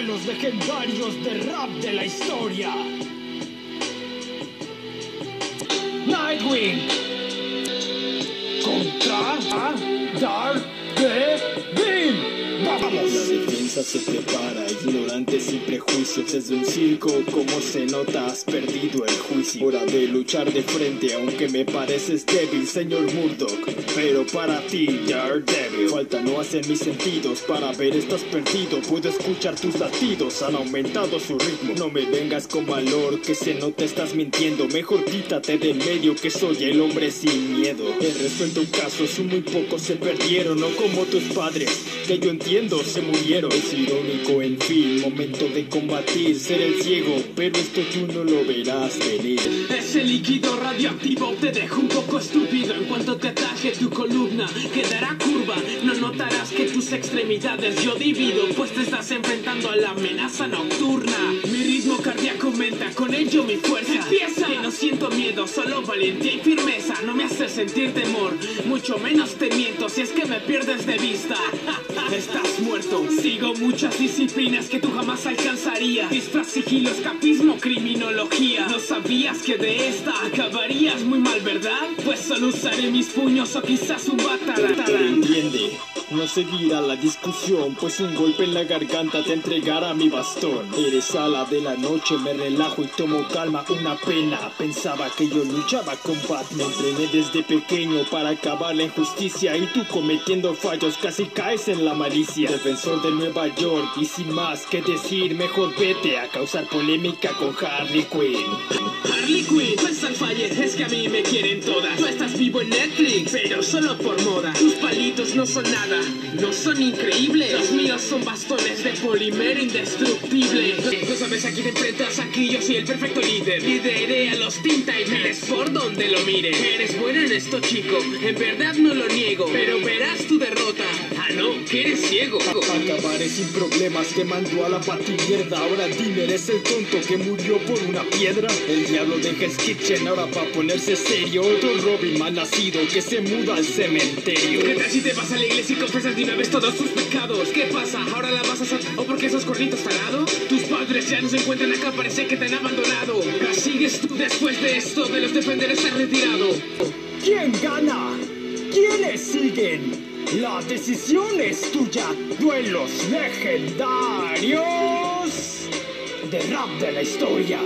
duelos legendarios de rap de la historia. Nightwing contra Dark Devil. ¡Vamos! Se prepara, ignorante sin prejuicios. Desde un circo, como se nota, has perdido el juicio. Hora de luchar de frente, aunque me pareces débil, señor Murdoch. Pero para ti, Daredevil Falta no hacer mis sentidos, para ver estás perdido. Puedo escuchar tus latidos, han aumentado su ritmo. No me vengas con valor, que se nota estás mintiendo. Mejor quítate del medio, que soy el hombre sin miedo. El resto en tu caso, son muy pocos se perdieron No como tus padres, que yo entiendo, se murieron Es irónico, en fin, momento de combatir Ser el ciego, pero esto tú no lo verás venir. Ese líquido radioactivo te deja un poco estúpido. En cuanto te ataje tu columna quedará curva. No notarás que tus extremidades yo divido Pues te estás enfrentando a la amenaza nocturna. Mi con ello mi fuerza. Empieza. Que no siento miedo, solo valentía y firmeza. No me hace sentir temor, mucho menos te miento Si es que me pierdes de vista. Estás muerto. Sigo muchas disciplinas que tú jamás alcanzarías. Disfraz, sigilo, escapismo, criminología. No sabías que de esta acabarías muy mal, ¿verdad? Pues solo usaré mis puños o quizás un batalán Entiende, no seguirá la discusión, pues un golpe en la garganta te entregará mi bastón. Eres ala de la noche, me relajo y tomo calma, una pena. Pensaba que yo luchaba con Batman, entrené desde pequeño para acabar la injusticia y tú cometiendo fallos casi caes en la malicia. Defensor de Nueva York y sin más que decir, mejor vete a causar polémica con Harley Quinn. Harley Quinn, que a mí me quieren todas. Tú estás vivo en Netflix, pero solo por moda. Tus palitos no son nada, no son increíbles. Los míos son bastones de polímero indestructible. No sabes a quién enfrentas, aquí yo soy el perfecto líder. Lideré a los Teen Titans por donde lo mires. Eres bueno en esto, chico, en verdad no lo niego. Pero verás tu derrota. No, que eres ciego. Acabaré sin problemas que mandó a la patimierda Ahora dime, ¿eres el tonto que murió por una piedra? El diablo de Hell's Kitchen ahora va a ponerse serio Otro Robin mal nacido que se muda al cementerio ¿Qué tal si te vas a la iglesia y confesas de una vez todos tus pecados? ¿Qué pasa? ¿Ahora la vas a hacer? ¿O porque esos corritos tarado? Tus padres ya no se encuentran acá, parece que te han abandonado ¿La sigues tú después de esto? De los defenderes has retirado ¿Quién gana? ¿Quiénes siguen? La decisión es tuya. Duelos legendarios de rap de la historia.